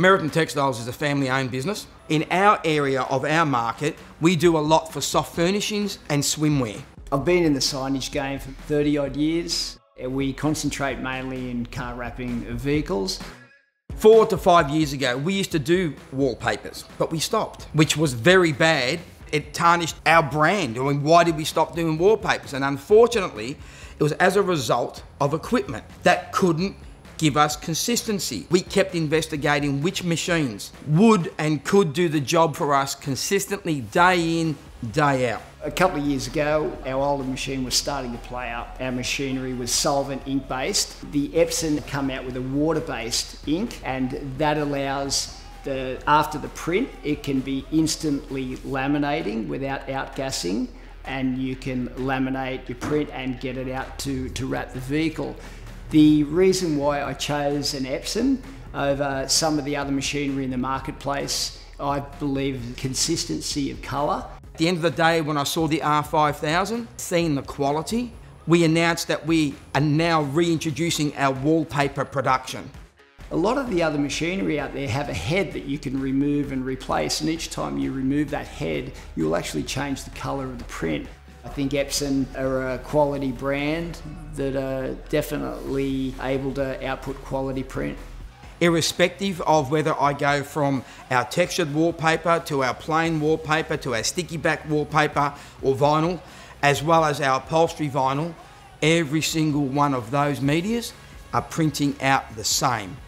Meriton Textiles is a family owned business. In our area of our market, we do a lot for soft furnishings and swimwear. I've been in the signage game for 30 odd years. We concentrate mainly in car wrapping of vehicles. Four to five years ago, we used to do wallpapers, but we stopped, which was very bad. It tarnished our brand. I mean, why did we stop doing wallpapers? And unfortunately, it was as a result of equipment that couldn't give us consistency. We kept investigating which machines would and could do the job for us consistently day in, day out. A couple of years ago, our older machine was starting to play up. Our machinery was solvent ink based. The Epson come out with a water based ink, and that allows the, after the print, it can be instantly laminating without outgassing, and you can laminate your print and get it out to, to wrap the vehicle. The reason why I chose an Epson over some of the other machinery in the marketplace, I believe consistency of colour. At the end of the day, when I saw the R5000, seeing the quality, we announced that we are now reintroducing our wallpaper production. A lot of the other machinery out there have a head that you can remove and replace, and each time you remove that head, you'll actually change the colour of the print. I think Epson are a quality brand that are definitely able to output quality print. Irrespective of whether I go from our textured wallpaper to our plain wallpaper to our sticky back wallpaper or vinyl, as well as our upholstery vinyl, every single one of those medias are printing out the same.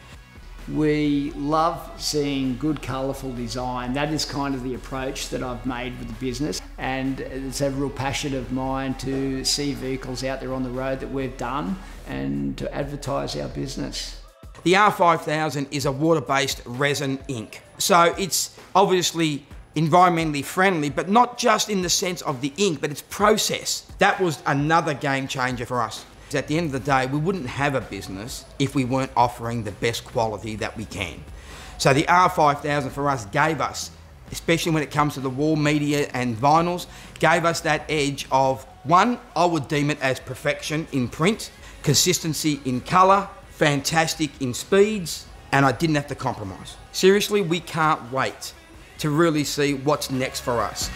We love seeing good, colourful design. That is kind of the approach that I've made with the business, and it's a real passion of mine to see vehicles out there on the road that we've done and to advertise our business. The R5000 is a water-based resin ink, so it's obviously environmentally friendly, but not just in the sense of the ink, but its process. That was another game changer for us. At the end of the day, we wouldn't have a business if we weren't offering the best quality that we can. So the R5000 for us gave us, especially when it comes to the wall media and vinyls, gave us that edge of one, I would deem it as perfection in print, consistency in colour, fantastic in speeds, and I didn't have to compromise. Seriously, we can't wait to really see what's next for us.